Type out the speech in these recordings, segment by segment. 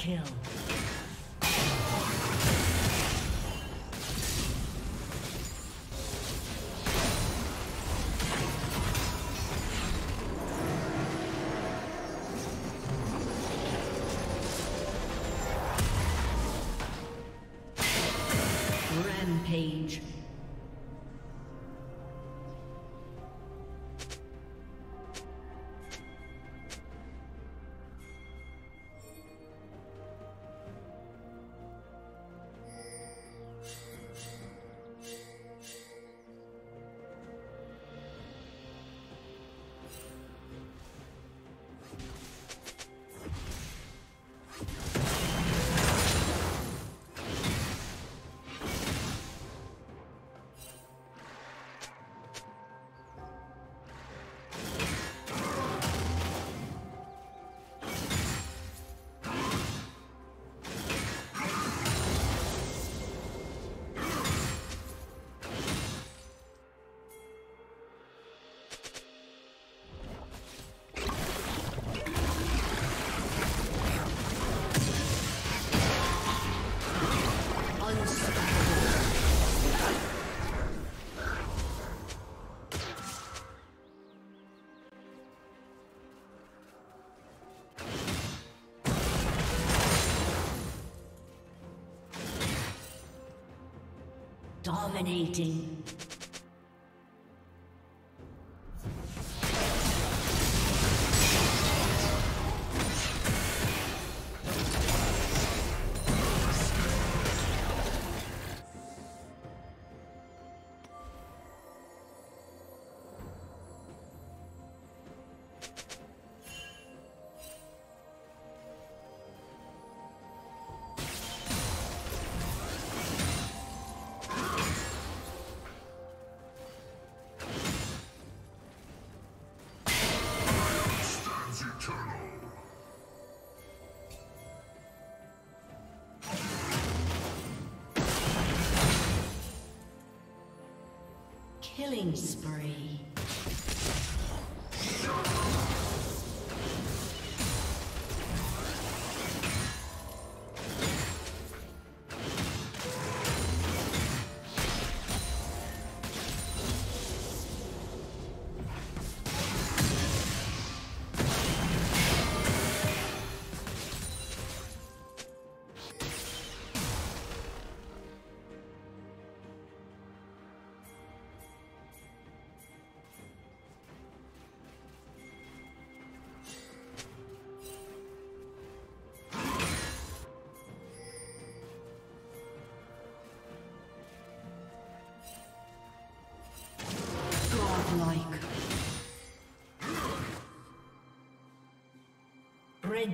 kill. Dominating. Killing spree.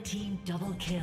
Team double kill.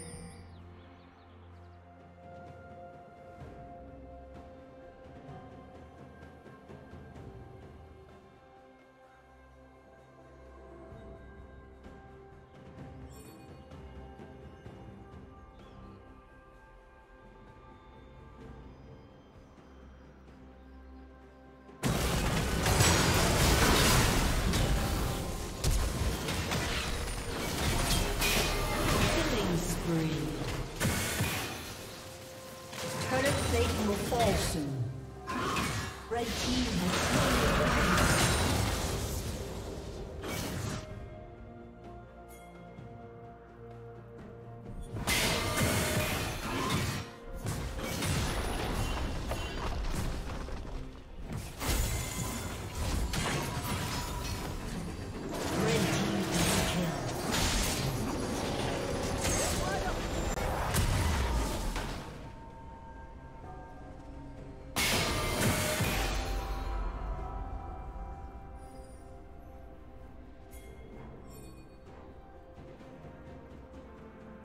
Fall